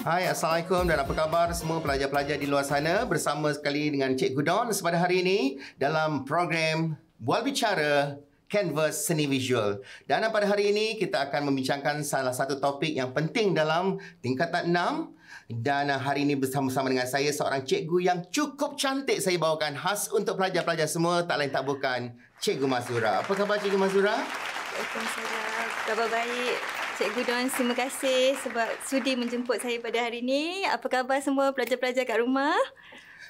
Hai, Assalamualaikum dan apa khabar semua pelajar-pelajar di luar sana bersama sekali dengan Cikgu Don pada hari ini dalam program Bual Bicara Canvas Seni Visual. Dan pada hari ini kita akan membincangkan salah satu topik yang penting dalam tingkatan 6 dan hari ini bersama-sama dengan saya seorang cikgu yang cukup cantik saya bawakan khas untuk pelajar-pelajar semua tak lain tak bukan Cikgu Mazura. Apa khabar Cikgu Mazura? Waalaikumsalam. Khabar baik. Cikgu Don, terima kasih sebab sudi menjemput saya pada hari ini. Apa khabar semua pelajar-pelajar kat rumah?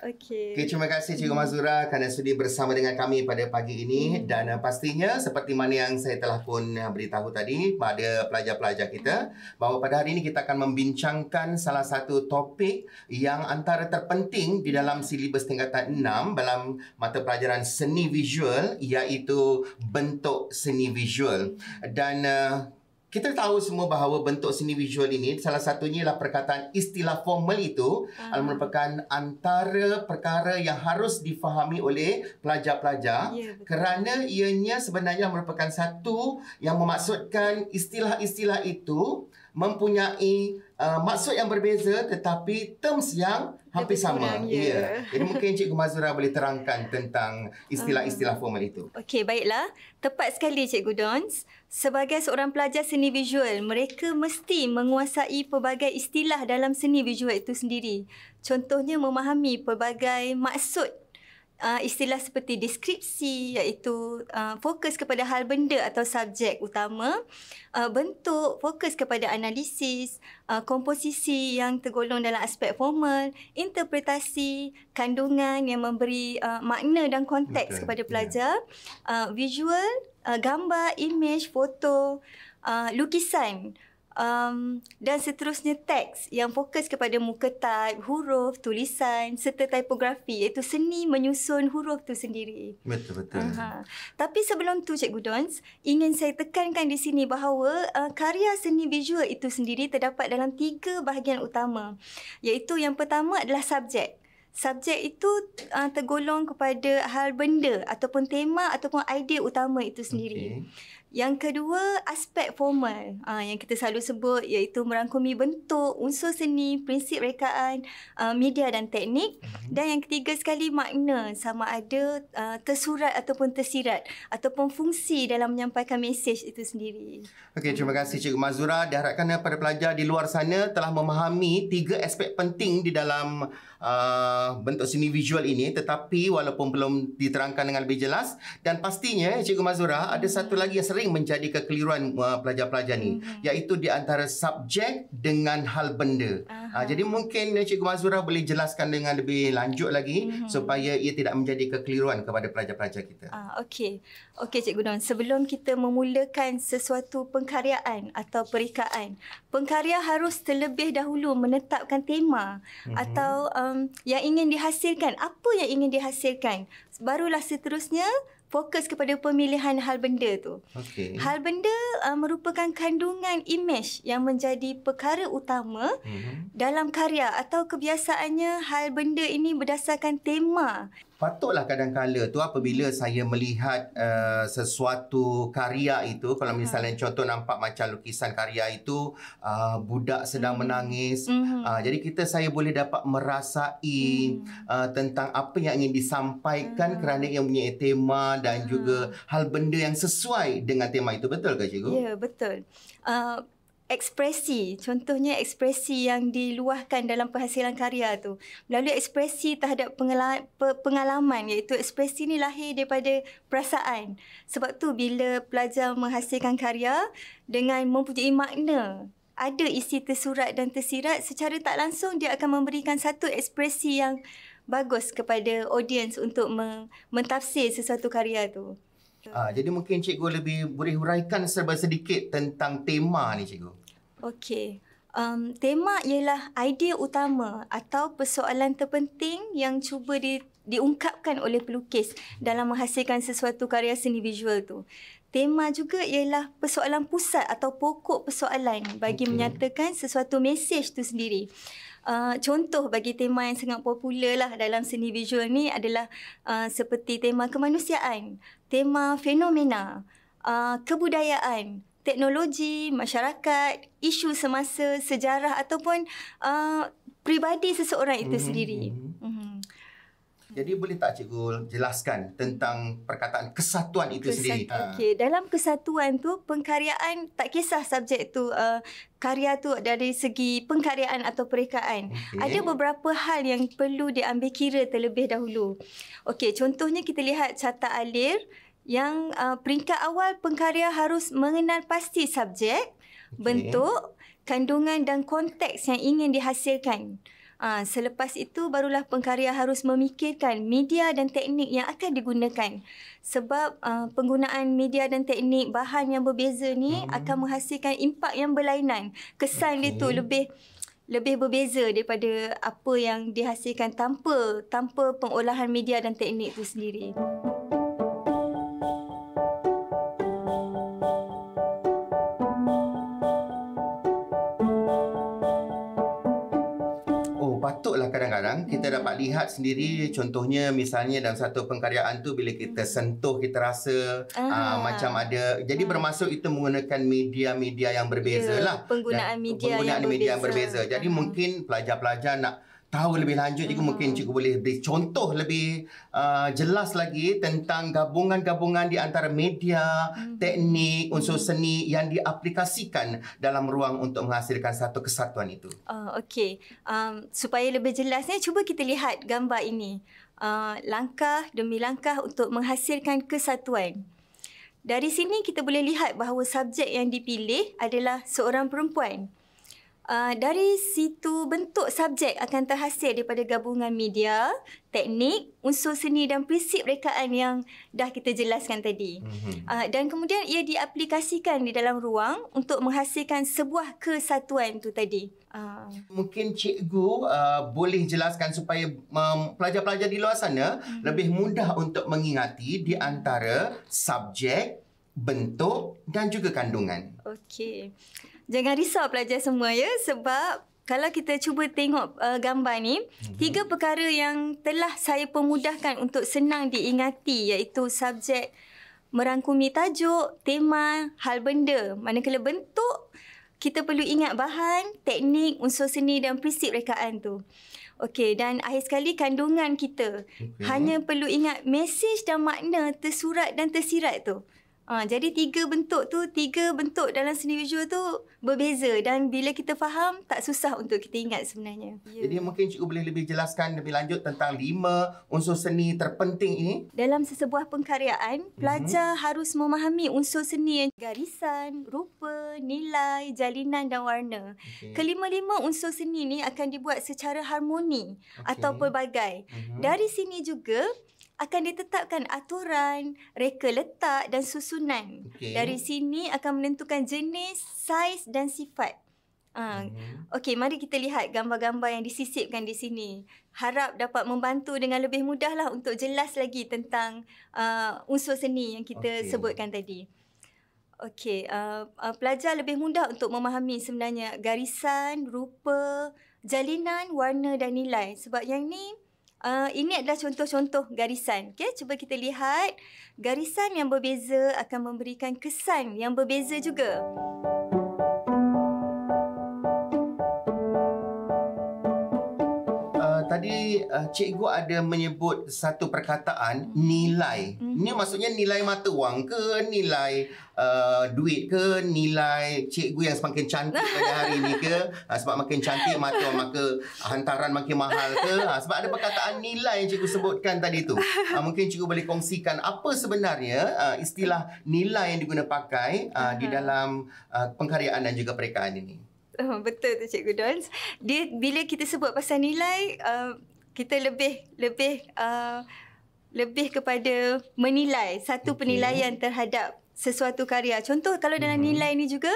Okey. Okay, terima kasih Cikgu Mazura kerana sudi bersama dengan kami pada pagi ini hmm. dan uh, pastinya seperti mana yang saya telah pun uh, beritahu tadi pada pelajar-pelajar kita bahawa pada hari ini kita akan membincangkan salah satu topik yang antara terpenting di dalam silibus tingkatan 6 dalam mata pelajaran seni visual iaitu bentuk seni visual dan uh, kita tahu semua bahawa bentuk seni visual ini salah satunya ialah perkataan istilah formal itu uh merupakan antara perkara yang harus difahami oleh pelajar-pelajar yeah, kerana ianya sebenarnya merupakan satu yang memaksudkan istilah-istilah itu mempunyai uh, maksud yang berbeza tetapi terms yang hampir sama. Ya. Yeah. Jadi mungkin Cikgu Mazura boleh terangkan tentang istilah-istilah formal itu. Okey, baiklah. Tepat sekali Cikgu Dons. Sebagai seorang pelajar seni visual, mereka mesti menguasai pelbagai istilah dalam seni visual itu sendiri. Contohnya memahami pelbagai maksud uh, istilah seperti deskripsi iaitu uh, fokus kepada hal benda atau subjek utama, uh, bentuk fokus kepada analisis, uh, komposisi yang tergolong dalam aspek formal, interpretasi, kandungan yang memberi uh, makna dan konteks okay. kepada pelajar, yeah. uh, visual, uh, gambar, image, foto, uh, lukisan um, dan seterusnya teks yang fokus kepada muka type, huruf, tulisan serta tipografi iaitu seni menyusun huruf tu sendiri. Betul betul. Uh-huh. Tapi sebelum tu Cikgu Dons, ingin saya tekankan di sini bahawa uh, karya seni visual itu sendiri terdapat dalam tiga bahagian utama. Iaitu yang pertama adalah subjek. Subjek itu uh, tergolong kepada hal benda ataupun tema ataupun idea utama itu sendiri. Okay. Yang kedua, aspek formal uh, yang kita selalu sebut iaitu merangkumi bentuk, unsur seni, prinsip rekaan, uh, media dan teknik. Mm-hmm. Dan yang ketiga sekali, makna sama ada uh, tersurat ataupun tersirat ataupun fungsi dalam menyampaikan mesej itu sendiri. Okey, terima kasih Cikgu Mazura. Diharapkan para pelajar di luar sana telah memahami tiga aspek penting di dalam uh, bentuk seni visual ini tetapi walaupun belum diterangkan dengan lebih jelas dan pastinya Cikgu Mazura ada satu lagi yang sering sering menjadi kekeliruan uh, pelajar-pelajar ni mm-hmm. iaitu di antara subjek dengan hal benda. Uh, jadi mungkin uh, Cikgu Mazura boleh jelaskan dengan lebih lanjut lagi mm-hmm. supaya ia tidak menjadi kekeliruan kepada pelajar-pelajar kita. Uh, okey. Okey Cikgu Don, sebelum kita memulakan sesuatu pengkaryaan atau perikaan, pengkarya harus terlebih dahulu menetapkan tema mm-hmm. atau um, yang ingin dihasilkan, apa yang ingin dihasilkan. Barulah seterusnya fokus kepada pemilihan hal benda tu. Okay. Hal benda uh, merupakan kandungan image yang menjadi perkara utama mm-hmm. dalam karya atau kebiasaannya hal benda ini berdasarkan tema patutlah kadang-kala tu apabila hmm. saya melihat uh, sesuatu karya itu kalau misalnya hmm. contoh nampak macam lukisan karya itu uh, budak sedang hmm. menangis hmm. Uh, jadi kita saya boleh dapat merasai hmm. uh, tentang apa yang ingin disampaikan hmm. kerana ia mempunyai tema dan hmm. juga hal benda yang sesuai dengan tema itu betul ke cikgu? Ya betul. Uh, ekspresi contohnya ekspresi yang diluahkan dalam penghasilan karya tu. Melalui ekspresi terhadap pengalaman iaitu ekspresi ni lahir daripada perasaan. Sebab tu bila pelajar menghasilkan karya dengan mempunyai makna ada isi tersurat dan tersirat secara tak langsung dia akan memberikan satu ekspresi yang bagus kepada audiens untuk mentafsir sesuatu karya tu. Ah, jadi mungkin cikgu lebih boleh huraikan serba sedikit tentang tema ni cikgu. Okey. Um, tema ialah idea utama atau persoalan terpenting yang cuba di, diungkapkan oleh pelukis dalam menghasilkan sesuatu karya seni visual tu. Tema juga ialah persoalan pusat atau pokok persoalan bagi okay. menyatakan sesuatu mesej tu sendiri. Uh, contoh bagi tema yang sangat popular lah dalam seni visual ni adalah uh, seperti tema kemanusiaan, tema fenomena, uh, kebudayaan, teknologi, masyarakat, isu semasa, sejarah ataupun uh, pribadi seseorang itu mm-hmm. sendiri. Mm-hmm. Jadi boleh tak cikgu jelaskan tentang perkataan kesatuan itu Kesat- sendiri? Ha. Okey, dalam kesatuan tu pengkaryaan tak kisah subjek tu uh, karya tu dari segi pengkaryaan atau perekaan. Okay. Ada beberapa hal yang perlu diambil kira terlebih dahulu. Okey, contohnya kita lihat carta alir yang uh, peringkat awal pengkarya harus mengenal pasti subjek, okay. bentuk, kandungan dan konteks yang ingin dihasilkan. Ha, selepas itu barulah pengkarya harus memikirkan media dan teknik yang akan digunakan. Sebab uh, penggunaan media dan teknik bahan yang berbeza ni hmm. akan menghasilkan impak yang berlainan. Kesan okay. dia tu lebih lebih berbeza daripada apa yang dihasilkan tanpa tanpa pengolahan media dan teknik itu sendiri. Kita hmm. dapat lihat sendiri contohnya misalnya dalam satu pengkaryaan tu bila kita hmm. sentuh kita rasa uh, macam ada jadi hmm. bermaksud itu menggunakan media-media yang berbeza yeah, lah penggunaan media penggunaan yang media berbeza. yang berbeza jadi uh mungkin pelajar-pelajar nak tahu lebih lanjut juga hmm. mungkin cikgu boleh beri contoh lebih uh, jelas lagi tentang gabungan-gabungan di antara media, hmm. teknik, unsur seni yang diaplikasikan dalam ruang untuk menghasilkan satu kesatuan itu. Uh, Okey, um, supaya lebih jelasnya cuba kita lihat gambar ini. Uh, langkah demi langkah untuk menghasilkan kesatuan. Dari sini kita boleh lihat bahawa subjek yang dipilih adalah seorang perempuan. Uh, dari situ bentuk subjek akan terhasil daripada gabungan media, teknik, unsur seni dan prinsip rekaan yang dah kita jelaskan tadi. Mm-hmm. Uh, dan kemudian ia diaplikasikan di dalam ruang untuk menghasilkan sebuah kesatuan itu tadi. Uh. Mungkin cikgu uh, boleh jelaskan supaya um, pelajar-pelajar di luar sana mm-hmm. lebih mudah untuk mengingati di antara subjek, bentuk dan juga kandungan. Okey. Jangan risau pelajar semua ya sebab kalau kita cuba tengok uh, gambar ni, mm-hmm. tiga perkara yang telah saya pemudahkan untuk senang diingati iaitu subjek merangkumi tajuk, tema, hal benda. Manakala bentuk, kita perlu ingat bahan, teknik, unsur seni dan prinsip rekaan tu. Okey, dan akhir sekali kandungan kita. Okay. Hanya perlu ingat mesej dan makna tersurat dan tersirat tu. Ha, jadi tiga bentuk tu, tiga bentuk dalam seni visual tu berbeza dan bila kita faham tak susah untuk kita ingat sebenarnya. Yeah. Jadi mungkin cikgu boleh lebih jelaskan lebih lanjut tentang lima unsur seni terpenting ini. Dalam sesebuah pengkaryaan, mm-hmm. pelajar harus memahami unsur seni yang garisan, rupa, nilai, jalinan dan warna. Okay. Kelima-lima unsur seni ni akan dibuat secara harmoni okay. atau pelbagai. Mm-hmm. Dari sini juga akan ditetapkan aturan, reka letak dan susunan. Okay. Dari sini akan menentukan jenis, saiz dan sifat. Mm-hmm. Okey, mari kita lihat gambar-gambar yang disisipkan di sini. Harap dapat membantu dengan lebih mudahlah untuk jelas lagi tentang uh, unsur seni yang kita okay. sebutkan tadi. Okey, uh, uh, pelajar lebih mudah untuk memahami sebenarnya garisan, rupa, jalinan, warna dan nilai. Sebab yang ni Uh, ini adalah contoh-contoh garisan. Okay, cuba kita lihat. Garisan yang berbeza akan memberikan kesan yang berbeza juga. Tadi uh, cikgu ada menyebut satu perkataan nilai. Mm-hmm. Ini maksudnya nilai mata wang ke nilai uh, duit ke nilai cikgu yang semakin cantik pada hari ini ke uh, sebab makin cantik mata wang maka hantaran makin mahal ke uh, sebab ada perkataan nilai yang cikgu sebutkan tadi tu. Uh, mungkin cikgu boleh kongsikan apa sebenarnya uh, istilah nilai yang digunakan pakai uh, di dalam uh, pengkaryaan dan juga perekaan ini. Uh, betul tu Cikgu Dons. Dia bila kita sebut pasal nilai, uh, kita lebih lebih uh, lebih kepada menilai satu okay. penilaian terhadap sesuatu karya. Contoh kalau dalam mm-hmm. nilai ni juga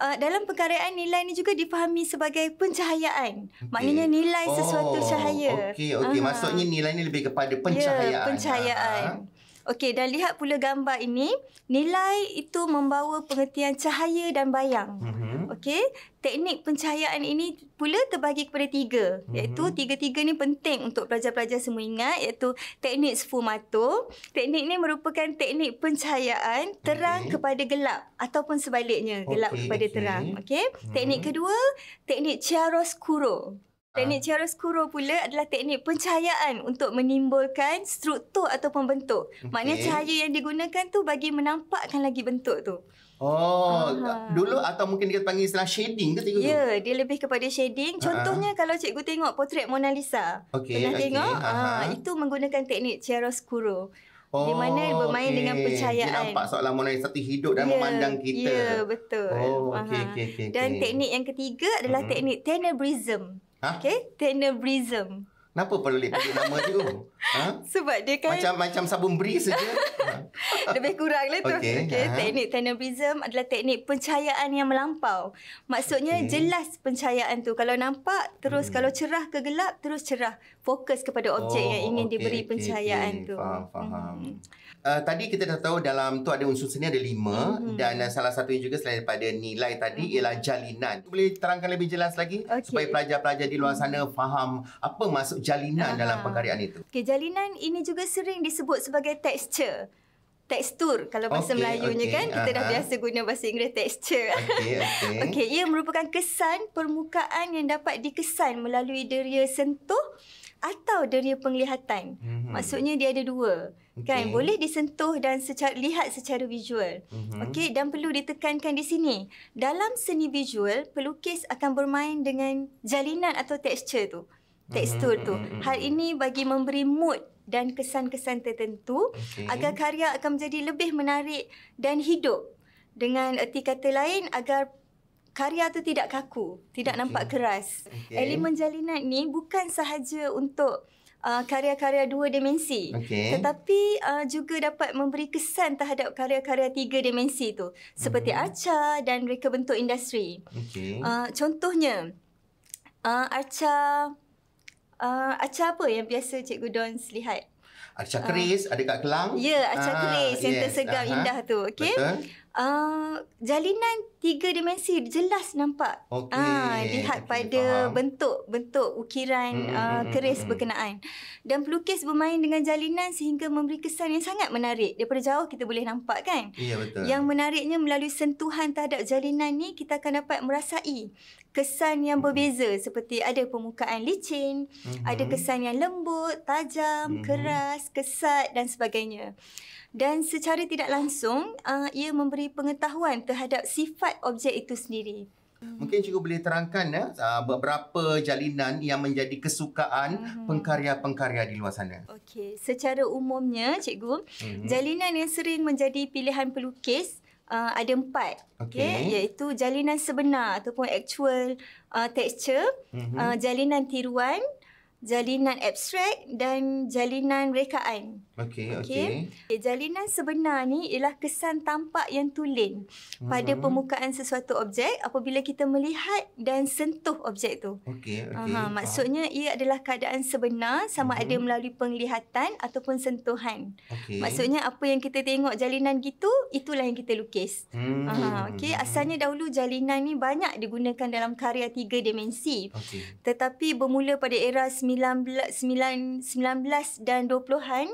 uh, dalam pengkaryaan nilai ni juga difahami sebagai pencahayaan. Okay. Maknanya nilai sesuatu oh, cahaya. Okey okey maksudnya nilai ni lebih kepada pencahayaan. Ya, pencahayaan. Uh-huh. Okey, dan lihat pula gambar ini. Nilai itu membawa pengertian cahaya dan bayang. Mm-hmm. Okey, teknik pencahayaan ini pula terbagi kepada tiga. Mm-hmm. Iaitu tiga-tiga ni penting untuk pelajar-pelajar semua ingat iaitu teknik sfumato. Teknik ni merupakan teknik pencahayaan terang okay. kepada gelap ataupun sebaliknya, gelap okay, kepada okay. terang. Okey. Mm-hmm. Teknik kedua, teknik chiaroscuro. Teknik chiaroscuro pula adalah teknik pencahayaan untuk menimbulkan struktur ataupun bentuk. Okay. Maknanya cahaya yang digunakan tu bagi menampakkan lagi bentuk tu. Oh, Aha. dulu atau mungkin dia panggil istilah shading ke cikgu? Ya, dia lebih kepada shading. Contohnya Aha. kalau cikgu tengok potret Mona Lisa. Okay, Pernah okay. tengok? Ah, itu menggunakan teknik chiaroscuro. Oh, di mana bermain okay. dengan pencahayaan. Dia nampak seolah Mona Lisa tu hidup dan yeah, memandang kita. Ya, yeah, betul. Oh, okey okey okey. Dan teknik yang ketiga adalah hmm. teknik tenebrism. Ha? Okay, tenebrism. Kenapa perlu lebih nama tu? Ha? Sebab dia kan macam macam sabun beri saja. Lebih kurang lah tu. Okay. Okay. Teknik tenebrism adalah teknik pencahayaan yang melampau. Maksudnya okay. jelas pencahayaan tu. Kalau nampak terus hmm. kalau cerah ke gelap terus cerah. Fokus kepada objek oh, yang ingin okay. diberi pencahayaan okay. tu. Faham, faham. Hmm. Uh, tadi kita dah tahu dalam tu ada unsur seni ada lima mm-hmm. dan uh, salah satunya juga selain daripada nilai tadi mm-hmm. ialah jalinan. Boleh terangkan lebih jelas lagi okay. supaya pelajar-pelajar di luar sana faham apa maksud jalinan uh-huh. dalam pengkaryaan itu. Okay, jalinan ini juga sering disebut sebagai texture. Tekstur kalau bahasa okay, Melayunya okay. kan kita uh-huh. dah biasa guna bahasa Inggeris texture. Okey okey. Okey, ia merupakan kesan permukaan yang dapat dikesan melalui deria sentuh atau deria penglihatan. Mm-hmm. Maksudnya dia ada dua okay. kan boleh disentuh dan secara lihat secara visual mm-hmm. okey dan perlu ditekankan di sini dalam seni visual pelukis akan bermain dengan jalinan atau tekstur tu tekstur mm-hmm. tu mhm, hal ini bagi memberi mood dan kesan-kesan tertentu okay. agar karya akan menjadi lebih menarik dan hidup dengan erti kata lain agar karya tu tidak kaku tidak okay. nampak keras okay. elemen jalinan ni bukan sahaja untuk uh, karya-karya dua dimensi. Okay. Tetapi uh, juga dapat memberi kesan terhadap karya-karya tiga dimensi tu. Seperti mm-hmm. arca dan reka bentuk industri. Okay. Uh, contohnya, uh, arca, uh, arca apa yang biasa Cikgu Dons lihat? Arca keris uh, ada kat Kelang. Ya, yeah, arca uh, keris yang yes. tersegam uh-huh. indah tu. Okay. Betul. Uh, jalinan tiga dimensi jelas nampak. Okay. Uh, lihat okay, pada faham. bentuk bentuk ukiran hmm, uh, keris hmm, berkenaan. Dan pelukis bermain dengan jalinan sehingga memberi kesan yang sangat menarik. Daripada jauh kita boleh nampak kan? Ya betul. Yang menariknya melalui sentuhan terhadap jalinan ni kita akan dapat merasai kesan yang berbeza seperti ada permukaan licin, hmm. ada kesan yang lembut, tajam, hmm. keras, kesat dan sebagainya dan secara tidak langsung uh, ia memberi pengetahuan terhadap sifat objek itu sendiri. Mungkin cikgu boleh terangkan ya uh, beberapa jalinan yang menjadi kesukaan uh-huh. pengkarya-pengkarya di luar sana. Okey, secara umumnya cikgu, uh-huh. jalinan yang sering menjadi pilihan pelukis uh, ada empat. Okey, okay, iaitu jalinan sebenar ataupun actual uh, texture, uh-huh. uh, jalinan tiruan, jalinan abstrak dan jalinan rekaan. Okey, okey. Okay. Jalinan sebenar ni ialah kesan tampak yang tulen mm-hmm. pada permukaan sesuatu objek apabila kita melihat dan sentuh objek tu. Okey, okey. Maksudnya ia adalah keadaan sebenar sama mm-hmm. ada melalui penglihatan ataupun sentuhan. Okay. Maksudnya apa yang kita tengok jalinan gitu, itulah yang kita lukis. Mm-hmm. Aha, okey. Asalnya dahulu jalinan ni banyak digunakan dalam karya tiga dimensi. Okay. Tetapi bermula pada era 19 19 dan 20-an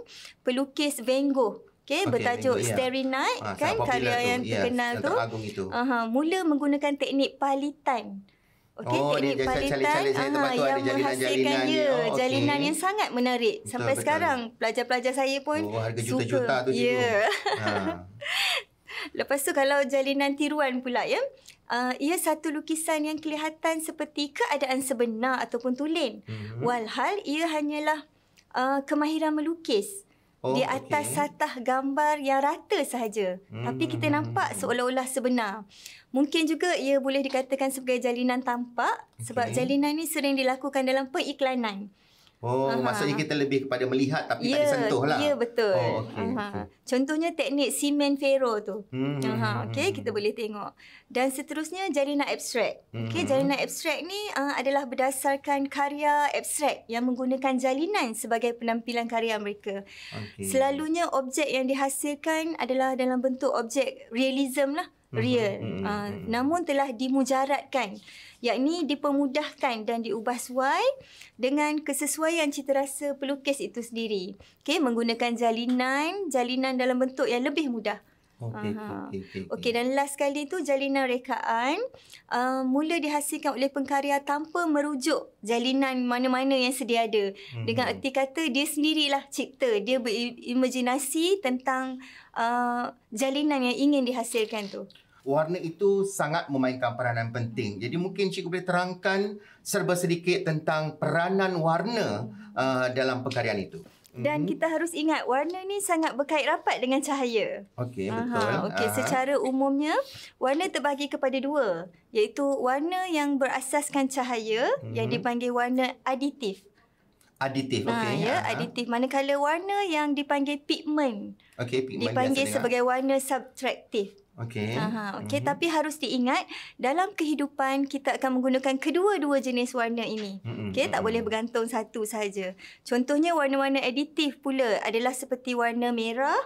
pelukis Van Gogh Okay, okay, bertajuk ya. Starry Night ha, kan karya tu. yang terkenal yes, tu. itu. Aha, mula menggunakan teknik palitan. Okay, oh, teknik dia palitan cali-cali aha, yang menghasilkan ya, oh, okay. jalinan yang sangat menarik. Betul, Sampai betul. sekarang pelajar-pelajar saya pun oh, harga juta-juta tu yeah. ha. Lepas tu kalau jalinan tiruan pula ya. Uh, ia satu lukisan yang kelihatan seperti keadaan sebenar ataupun tulen. Mm-hmm. Walhal ia hanyalah uh, kemahiran melukis oh, di atas okay. satah gambar yang rata sahaja. Mm-hmm. Tapi kita nampak seolah-olah sebenar. Mungkin juga ia boleh dikatakan sebagai jalinan tampak okay. sebab jalinan ini sering dilakukan dalam periklanan. Oh, Aha. maksudnya kita lebih kepada melihat tapi yeah, tak disentuh lah. Ya, yeah, betul. Oh, okay, okay. Contohnya teknik simen fero tu. Hmm. Aha, okay, kita boleh tengok. Dan seterusnya jalinan abstrak. Hmm. Okay, jalinan abstrak ni uh, adalah berdasarkan karya abstrak yang menggunakan jalinan sebagai penampilan karya mereka. Okay. Selalunya objek yang dihasilkan adalah dalam bentuk objek realism lah real. Mm-hmm. Uh, namun telah dimujaratkan yakni dipermudahkan dan diubah suai dengan kesesuaian cita rasa pelukis itu sendiri. Okey, menggunakan jalinan, jalinan dalam bentuk yang lebih mudah. Okey, okey, okey. Okey, dan last kali tu jalinan rekaan uh, mula dihasilkan oleh pengkarya tanpa merujuk jalinan mana-mana yang sedia ada. Mm-hmm. Dengan erti kata dia sendirilah cipta, dia berimajinasi tentang uh, jalinan yang ingin dihasilkan tu warna itu sangat memainkan peranan penting. Jadi mungkin cikgu boleh terangkan serba sedikit tentang peranan warna uh, dalam perkaryaan itu. Dan mm-hmm. kita harus ingat warna ni sangat berkait rapat dengan cahaya. Okey, betul. Okey, secara umumnya warna terbahagi kepada dua, iaitu warna yang berasaskan cahaya mm-hmm. yang dipanggil warna aditif. Aditif, okey. Ha, ya, aditif. Manakala warna yang dipanggil pigment. Okey, pigment dipanggil sebagai warna subtraktif. Okey. Aha, okey mm-hmm. tapi harus diingat dalam kehidupan kita akan menggunakan kedua-dua jenis warna ini. Mm-hmm. Okey, tak boleh bergantung satu sahaja. Contohnya warna-warna aditif pula adalah seperti warna merah,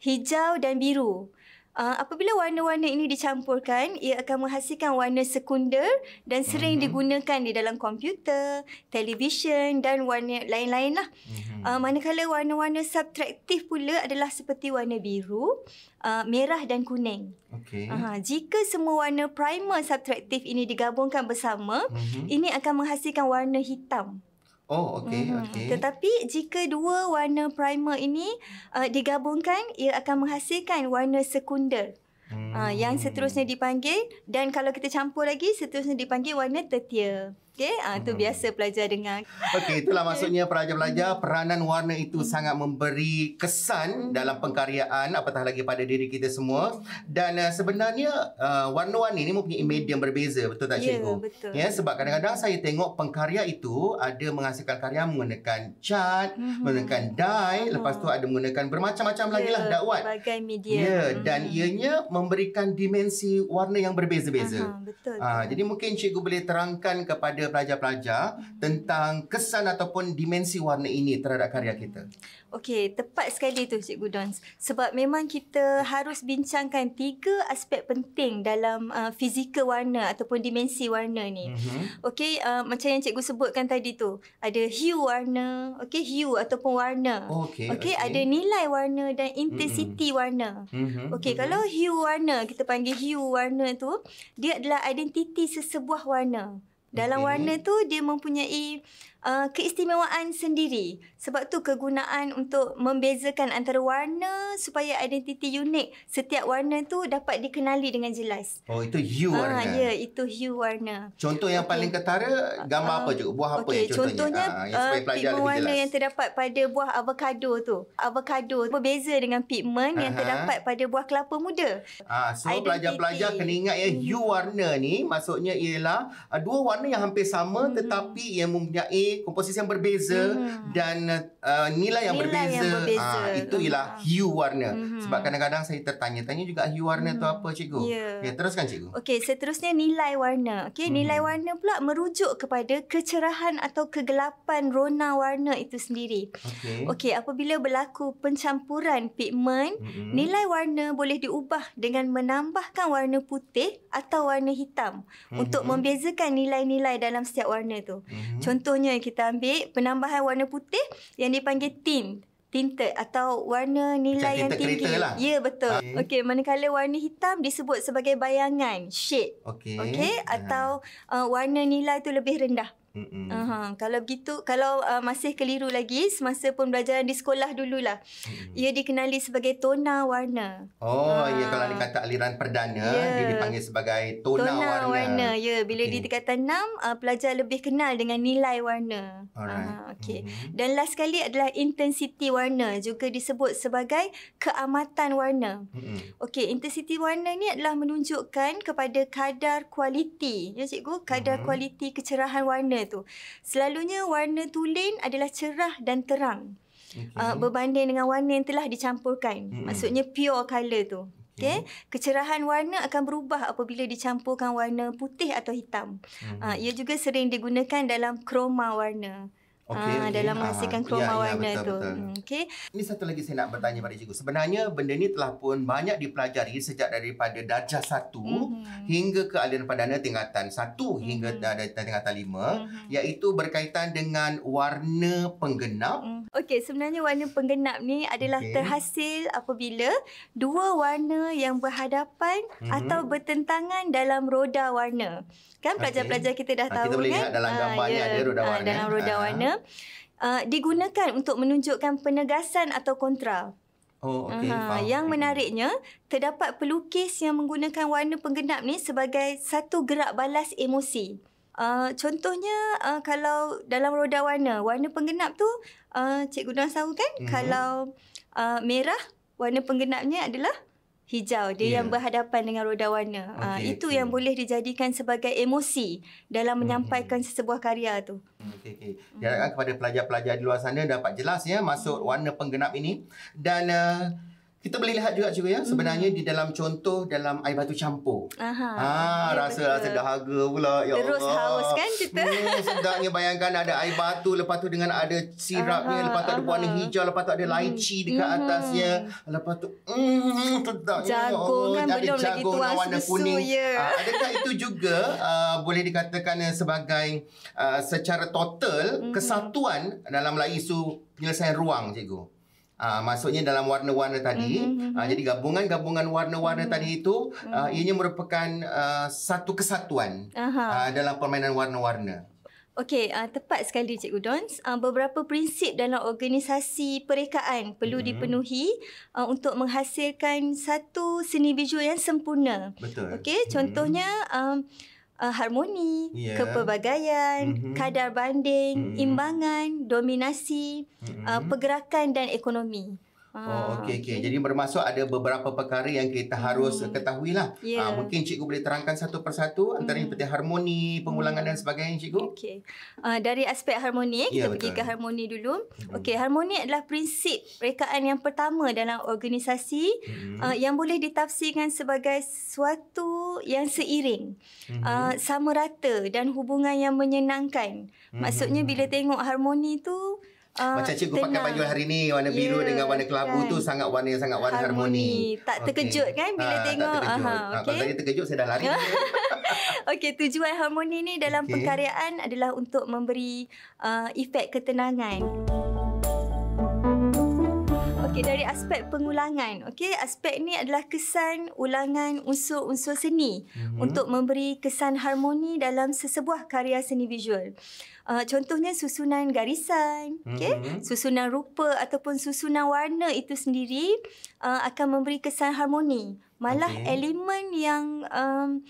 hijau dan biru. Uh, apabila warna-warna ini dicampurkan, ia akan menghasilkan warna sekunder dan sering mm-hmm. digunakan di dalam komputer, televisyen dan warna lain-lain lah. Mm-hmm. Uh, manakala warna-warna subtraktif pula adalah seperti warna biru, uh, merah dan kuning. Okay. Uh, jika semua warna primer subtraktif ini digabungkan bersama, mm-hmm. ini akan menghasilkan warna hitam. Oh, okey, mm-hmm. okey. Tetapi jika dua warna primer ini uh, digabungkan, ia akan menghasilkan warna sekunder. Hmm. Uh, yang seterusnya dipanggil dan kalau kita campur lagi, seterusnya dipanggil warna tertier. Okey, ah tu hmm. biasa pelajar dengar. Okey, itulah maksudnya pelajar-pelajar peranan warna itu hmm. sangat memberi kesan hmm. dalam pengkaryaan apatah lagi pada diri kita semua dan uh, sebenarnya uh, warna-warni ini mempunyai medium berbeza, betul tak cikgu? Ya, betul. Ya, sebab kadang-kadang saya tengok pengkarya itu ada menghasilkan karya menggunakan cat, hmm. menggunakan dye, hmm. lepas tu ada menggunakan bermacam-macam lagi lah dakwat. Berbagai medium. Ya, dan hmm. ianya memberikan dimensi warna yang berbeza-beza. Aha, betul. Ah, jadi mungkin cikgu boleh terangkan kepada kepada pelajar-pelajar tentang kesan ataupun dimensi warna ini terhadap karya kita. Okey, tepat sekali tu Cikgu Dons. Sebab memang kita harus bincangkan tiga aspek penting dalam uh, fizikal warna ataupun dimensi warna ni. Mm-hmm. Okey, uh, macam yang Cikgu sebutkan tadi tu. Ada hue warna, okey, hue ataupun warna. Okey, okey. Okay, ada nilai warna dan intensity mm-hmm. warna. Mm-hmm. Okey, mm-hmm. kalau hue warna, kita panggil hue warna tu, dia adalah identiti sesebuah warna. Dalam okay. warna tu dia mempunyai uh, keistimewaan sendiri. Sebab tu kegunaan untuk membezakan antara warna supaya identiti unik setiap warna tu dapat dikenali dengan jelas. Oh itu hue ah, warna. Ya, itu hue warna. Contoh yang okay. paling ketara gambar uh, apa juga? Buah apa okay. yang contohnya? Contohnya uh, yang uh, pigment warna jelas. yang terdapat pada buah avocado tu. Avocado berbeza dengan pigment uh-huh. yang terdapat pada buah kelapa muda. Ah, so pelajar-pelajar kena ingat ya hue warna ni maksudnya ialah uh, dua warna yang hampir sama hmm. tetapi yang mempunyai komposisi yang berbeza hmm. dan uh, nilai yang nilai berbeza. Yang berbeza. Uh, itu ialah uh hue warna. Hmm. Sebab kadang-kadang saya tertanya-tanya juga hue warna hmm. tu apa cikgu? Yeah. Ya, teruskan cikgu. Okey, seterusnya nilai warna. Okey, hmm. nilai warna pula merujuk kepada kecerahan atau kegelapan rona warna itu sendiri. Okey. Okey, apabila berlaku pencampuran pigment, hmm. nilai warna boleh diubah dengan menambahkan warna putih atau warna hitam hmm. untuk membezakan nilai-nilai dalam setiap warna tu. Hmm. Contohnya kita ambil penambahan warna putih yang dipanggil tint tinted atau warna nilai Macam yang tinggi. Lah. Ya betul. Okay. Okey, manakala warna hitam disebut sebagai bayangan, shade. Okey. Okey, atau uh, warna nilai tu lebih rendah. Mm-hmm. Uh-huh. Kalau begitu, kalau uh, masih keliru lagi semasa pembelajaran di sekolah dululah. Mm-hmm. Ia dikenali sebagai tona warna. Oh, uh. ya kalau dikata aliran perdana, yeah. dia dipanggil sebagai tona, tona warna. warna. Ya, bila okay. di tingkatan 6, uh, pelajar lebih kenal dengan nilai warna. Alright. Uh, okay. Mm-hmm. Dan last sekali adalah intensity warna, juga disebut sebagai keamatan warna. Mm-hmm. Okey, intensity warna ni adalah menunjukkan kepada kadar kualiti. Ya cikgu, kadar mm-hmm. kualiti kecerahan warna tu. Selalunya warna tulen adalah cerah dan terang. Okay. Uh, berbanding dengan warna yang telah dicampurkan. Hmm. Maksudnya pure color tu. Okay. Kecerahan warna akan berubah apabila dicampurkan warna putih atau hitam. Hmm. Uh, ia juga sering digunakan dalam kroma warna. Okay, uh, okay. dalam menghasilkan kroma ya, ya, warna betul, tu. Betul. Hmm, okay. Ini satu lagi saya nak bertanya pada cikgu. Sebenarnya benda ni telah pun banyak dipelajari sejak daripada darjah satu mm-hmm. hingga ke aliran padana tingkatan satu mm-hmm. hingga darjah tingkatan lima mm-hmm. iaitu berkaitan dengan warna penggenap. Mm. Okey, sebenarnya warna penggenap ni adalah okay. terhasil apabila dua warna yang berhadapan mm-hmm. atau bertentangan dalam roda warna. Kan pelajar-pelajar kita dah tahu kita boleh kan? lihat dalam gambar ni uh, ada roda warna. Uh, dalam roda uh. warna. Uh, digunakan untuk menunjukkan penegasan atau kontra. Oh, okay. Uh, yang menariknya, terdapat pelukis yang menggunakan warna penggenap ni sebagai satu gerak balas emosi. Uh, contohnya, uh, kalau dalam roda warna, warna penggenap tu, uh, Cikgu Don tahu kan? Mm-hmm. Kalau uh, merah, warna penggenapnya adalah hijau dia yeah. yang berhadapan dengan roda warna. Okay, uh, itu okay. yang boleh dijadikan sebagai emosi dalam menyampaikan hmm. sesebuah karya tu. Okey okey. Diharapkan kepada pelajar-pelajar di luar sana dapat jelas ya masuk warna penggenap ini dan uh, kita boleh lihat juga juga ya sebenarnya hmm. di dalam contoh dalam air batu campur. Aha. Ha ya, rasa betul. rasa dahaga pula ya Terus Allah. Terus haus kan kita. Hmm, sedapnya bayangkan ada air batu lepas tu dengan ada sirapnya aha, lepas tu ada warna hijau lepas tu ada lychee hmm. dekat hmm. atasnya lepas tu hmm sedapnya jagung kan ada belum lagi tuang warna susu kuning. Ya. Ha, adakah itu juga uh, boleh dikatakan sebagai uh, secara total hmm. kesatuan dalam isu penyelesaian ruang cikgu? Uh, maksudnya dalam warna-warna tadi. Mm-hmm. Uh, jadi gabungan-gabungan warna-warna mm-hmm. tadi itu mm-hmm. uh, ianya merupakan uh, satu kesatuan uh, dalam permainan warna-warna. Okey, uh, tepat sekali Cikgu Dons. Uh, beberapa prinsip dalam organisasi perekaan perlu mm-hmm. dipenuhi uh, untuk menghasilkan satu seni visual yang sempurna. Betul. Okey, contohnya um, uh, harmoni, yeah. kepelbagaian, mm-hmm. kadar banding, mm-hmm. imbangan, dominasi, mm-hmm. uh, pergerakan dan ekonomi. Oh, ah, okey okey. Jadi bermaksud ada beberapa perkara yang kita harus hmm. ketahui lah. Yeah. Uh, mungkin cikgu boleh terangkan satu persatu antara hmm. seperti harmoni, pengulangan hmm. dan sebagainya cikgu. Okey. Uh, dari aspek harmoni, kita yeah, pergi betul. ke harmoni dulu. Hmm. Okey, harmoni adalah prinsip rekaan yang pertama dalam organisasi hmm. uh, yang boleh ditafsirkan sebagai suatu yang seiring, hmm. uh, sama rata dan hubungan yang menyenangkan. Hmm. Maksudnya bila tengok harmoni tu Uh, Macam cikgu tenang. pakai baju hari ni warna biru yeah, dengan warna kelabu kan. tu sangat warna yang sangat warna harmoni. harmoni. Tak terkejut okay. kan bila ha, tengok. Tak terkejut. Aha, okay. Kalau tadi terkejut saya dah lari. Okey, tujuan harmoni ni dalam okay. pengkaryaan adalah untuk memberi uh, efek ketenangan. Okey, dari aspek pengulangan. Okey, aspek ni adalah kesan ulangan unsur-unsur seni mm-hmm. untuk memberi kesan harmoni dalam sesebuah karya seni visual. Uh, contohnya susunan garisan, okey, mm-hmm. susunan rupa ataupun susunan warna itu sendiri uh, akan memberi kesan harmoni. Malah okay. elemen yang um,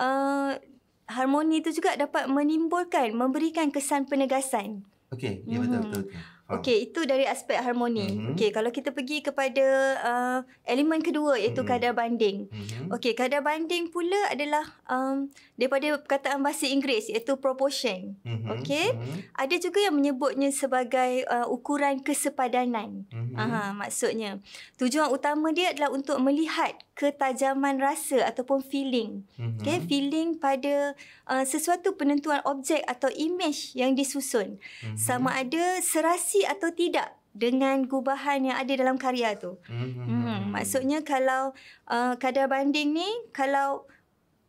uh, harmoni itu juga dapat menimbulkan memberikan kesan penegasan. Okey, ya betul mm-hmm. betul. betul. Okey, itu dari aspek harmoni. Mm-hmm. Okey, kalau kita pergi kepada uh, elemen kedua iaitu mm-hmm. kadar banding. Mm-hmm. Okey, kadar banding pula adalah um, daripada perkataan bahasa Inggeris iaitu proportion. Mm-hmm. Okey, mm-hmm. ada juga yang menyebutnya sebagai uh, ukuran kesepadanan. Mm-hmm. Aha, maksudnya tujuan utama dia adalah untuk melihat ketajaman rasa ataupun feeling. Mm-hmm. Okey, feeling pada uh, sesuatu penentuan objek atau image yang disusun. Mm-hmm. Sama ada serasi atau tidak dengan gubahan yang ada dalam karya tu. Mm-hmm. Hmm, maksudnya kalau uh, kadar banding ni kalau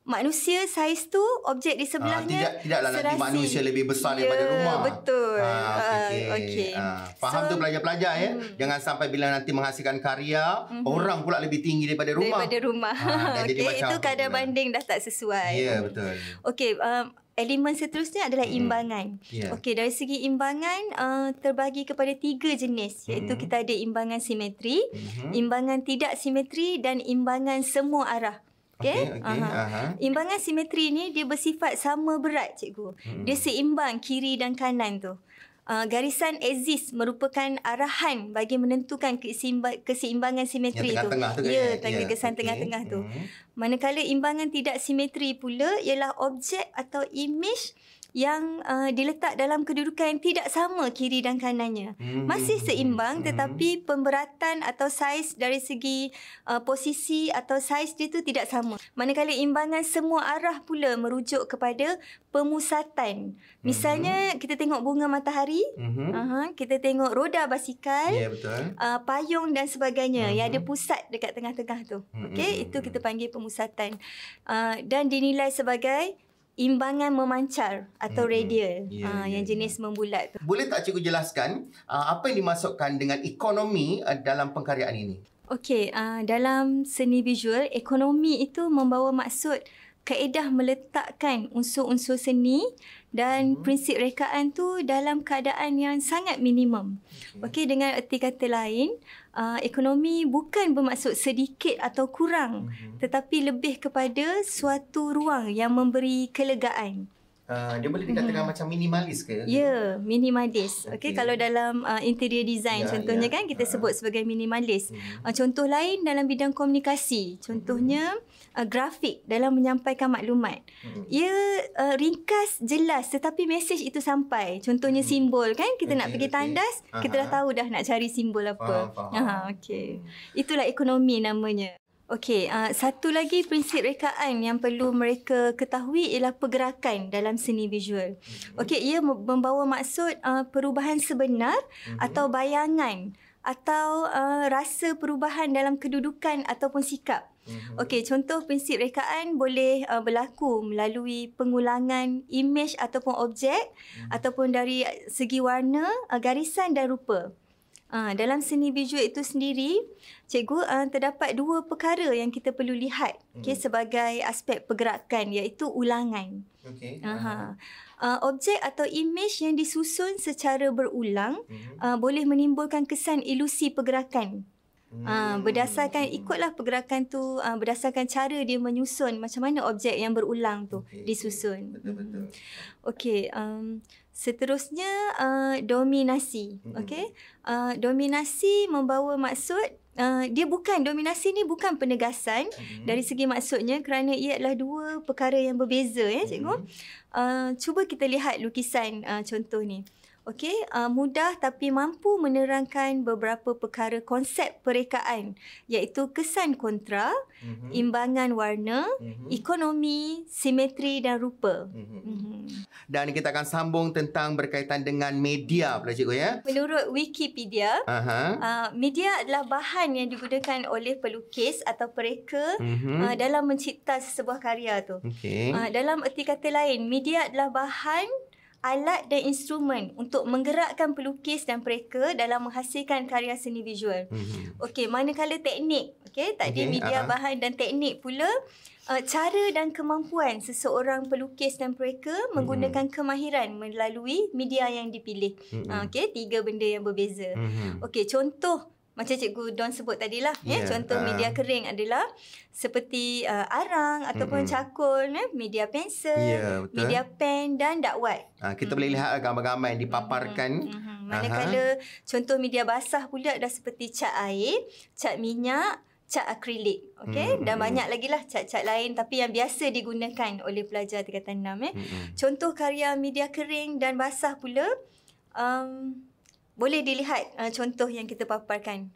manusia saiz tu objek di sebelahnya uh, tidak tidaklah serasi. nanti manusia lebih besar yeah, daripada rumah. Betul. Ha okey. Uh, okay. uh, faham so, tu pelajar-pelajar ya. Hmm. Jangan sampai bila nanti menghasilkan karya mm-hmm. orang pula lebih tinggi daripada rumah. Daripada rumah. Ha, okay, itu kadar banding dah tak sesuai. Ya yeah, betul. Okey um, elemen seterusnya adalah hmm. imbangan. Yeah. Okey, dari segi imbangan uh, terbagi kepada tiga jenis iaitu hmm. kita ada imbangan simetri, hmm. imbangan tidak simetri dan imbangan semua arah. Okey. Okay, okay. Aha. Imbangan simetri ni dia bersifat sama berat cikgu. Hmm. Dia seimbang kiri dan kanan tu. Uh, garisan exist merupakan arahan bagi menentukan keseimbangan simetri tu. Ya, tengah ya. kesan okay. tengah-tengah tu. Hmm. Manakala imbangan tidak simetri pula ialah objek atau image yang uh, diletak dalam kedudukan yang tidak sama kiri dan kanannya. Hmm. Masih seimbang hmm. tetapi pemberatan atau saiz dari segi uh, posisi atau saiz dia tu tidak sama. Manakala imbangan semua arah pula merujuk kepada pemusatan. Misalnya hmm. kita tengok bunga matahari, hmm. uh-huh, kita tengok roda basikal, yeah, betul. Uh, payung dan sebagainya hmm. yang ada pusat dekat tengah-tengah tu. Hmm. Okey, itu kita panggil pemusatan. Uh, dan dinilai sebagai imbangan memancar atau mm-hmm. radial yeah, uh, yang yeah, jenis yeah. membulat tu. Boleh tak cikgu jelaskan uh, apa yang dimasukkan dengan ekonomi uh, dalam pengkaryaan ini? Okey, uh, dalam seni visual, ekonomi itu membawa maksud kaedah meletakkan unsur-unsur seni dan hmm. prinsip rekaan tu dalam keadaan yang sangat minimum. Okey, okay, dengan erti kata lain, uh, ekonomi bukan bermaksud sedikit atau kurang hmm. tetapi lebih kepada suatu ruang yang memberi kelegaan. Uh, dia boleh dikatakan hmm. macam minimalis ke? Ya, yeah, minimalis. Okey, okay, kalau dalam uh, interior design yeah, contohnya yeah. kan kita uh. sebut sebagai minimalis. Hmm. Uh, contoh lain dalam bidang komunikasi, contohnya hmm. Uh, grafik dalam menyampaikan maklumat. Hmm. Ia uh, ringkas, jelas tetapi mesej itu sampai. Contohnya hmm. simbol kan, kita okay, nak pergi tandas, okay. kita dah tahu dah nak cari simbol apa. Faham, faham. Uh, okey. Itulah ekonomi namanya. Okey, uh, satu lagi prinsip rekaan yang perlu mereka ketahui ialah pergerakan dalam seni visual. Mm-hmm. Okey, ia membawa maksud uh, perubahan sebenar mm-hmm. atau bayangan atau uh, rasa perubahan dalam kedudukan ataupun sikap. Mm-hmm. Okey, contoh prinsip rekaan boleh uh, berlaku melalui pengulangan imej ataupun objek mm-hmm. ataupun dari segi warna, uh, garisan dan rupa. Uh, dalam seni visual itu sendiri, cikgu uh, terdapat dua perkara yang kita perlu lihat hmm. okay, sebagai aspek pergerakan iaitu ulangan. Okay. Uh-huh. Uh, objek atau imej yang disusun secara berulang hmm. uh, boleh menimbulkan kesan ilusi pergerakan. Hmm. Uh, berdasarkan ikutlah pergerakan tu uh, berdasarkan cara dia menyusun macam mana objek yang berulang tu okay. disusun. Betul betul. Okey, um, Seterusnya uh, dominasi. Mm-hmm. Okey. Uh, dominasi membawa maksud uh, dia bukan dominasi ni bukan penegasan mm-hmm. dari segi maksudnya kerana ia adalah dua perkara yang berbeza ya cikgu. Mm-hmm. Uh, cuba kita lihat lukisan uh, contoh ni. Okey, uh, mudah tapi mampu menerangkan beberapa perkara konsep perekaan iaitu kesan kontra, mm-hmm. imbangan warna, mm-hmm. ekonomi, simetri dan rupa. Mm-hmm. Mm-hmm. Dan kita akan sambung tentang berkaitan dengan media pula cikgu ya. Menurut Wikipedia, uh-huh. uh, media adalah bahan yang digunakan oleh pelukis atau pereka mm-hmm. uh, dalam mencipta sebuah karya tu. Okay. Uh, dalam erti kata lain, media adalah bahan alat dan instrumen untuk menggerakkan pelukis dan pereka dalam menghasilkan karya seni visual. Mm-hmm. Okey, manakala teknik, okey, tadi okay, media uh-huh. bahan dan teknik pula uh, cara dan kemampuan seseorang pelukis dan pereka mm-hmm. menggunakan kemahiran melalui media yang dipilih. Mm-hmm. Uh, okey, tiga benda yang berbeza. Mm-hmm. Okey, contoh macam cikgu Don sebut tadi lah yeah. ya contoh uh. media kering adalah seperti uh, arang ataupun mm-hmm. cakul ya media pensel yeah, media pen dan dakwat uh, kita mm. boleh lihat gambar-gambar yang dipaparkan mm-hmm. manakala uh-huh. contoh media basah pula dah seperti cat air cat minyak cat akrilik okey mm-hmm. dan banyak lagi lah cat-cat lain tapi yang biasa digunakan oleh pelajar tingkatan 6 eh mm-hmm. contoh karya media kering dan basah pula um, boleh dilihat uh, contoh yang kita paparkan.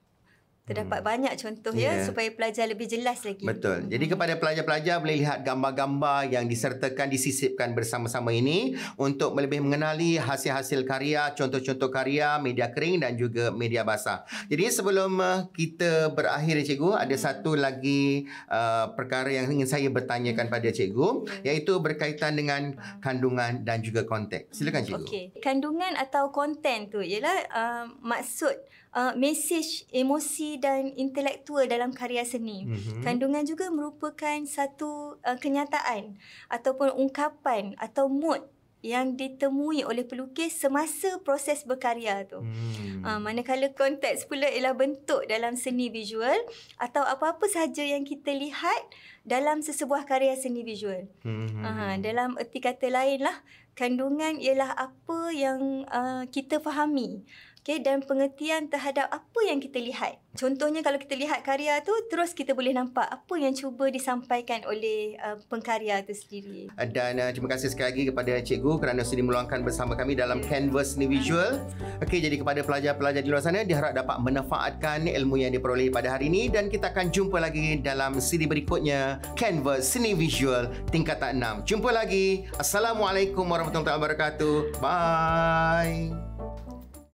Terdapat hmm. banyak contoh yeah. ya supaya pelajar lebih jelas lagi. Betul. Jadi hmm. kepada pelajar-pelajar boleh lihat gambar-gambar yang disertakan disisipkan bersama-sama ini untuk lebih mengenali hasil-hasil karya, contoh-contoh karya, media kering dan juga media basah. Hmm. Jadi sebelum uh, kita berakhir cikgu, ada hmm. satu lagi uh, perkara yang ingin saya bertanyakan hmm. pada cikgu yeah. iaitu berkaitan dengan hmm. kandungan dan juga konteks. Silakan cikgu. Okey. Kandungan atau konten tu ialah uh, maksud uh, mesej emosi dan intelektual dalam karya seni. Mm-hmm. Kandungan juga merupakan satu uh, kenyataan ataupun ungkapan atau mood yang ditemui oleh pelukis semasa proses berkarya tu. Hmm. Uh, manakala konteks pula ialah bentuk dalam seni visual atau apa-apa sahaja yang kita lihat dalam sesebuah karya seni visual. Hmm. Uh, dalam erti kata lain lah, kandungan ialah apa yang uh, kita fahami Okay, dan pengertian terhadap apa yang kita lihat. Contohnya kalau kita lihat karya tu, terus kita boleh nampak apa yang cuba disampaikan oleh uh, pengkarya itu sendiri. Dan uh, terima kasih sekali lagi kepada cikgu kerana sudi meluangkan bersama kami dalam Canvas Ni Visual. Okey, jadi kepada pelajar-pelajar di luar sana, diharap dapat memanfaatkan ilmu yang diperoleh pada hari ini dan kita akan jumpa lagi dalam siri berikutnya Canvas Seni Visual tingkatan 6. Jumpa lagi. Assalamualaikum warahmatullahi wabarakatuh. Bye.